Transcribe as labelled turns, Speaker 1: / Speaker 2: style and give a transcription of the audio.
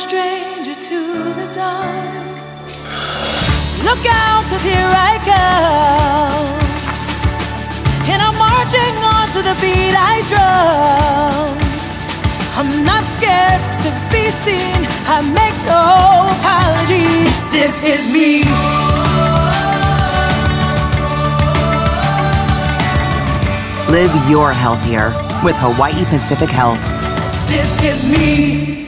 Speaker 1: stranger to the dark. Look out, cause here I go, And I'm marching on to the beat I drum. I'm not scared to be seen. I make no apologies. This is me.
Speaker 2: Live your healthier with Hawaii Pacific Health.
Speaker 1: This is me.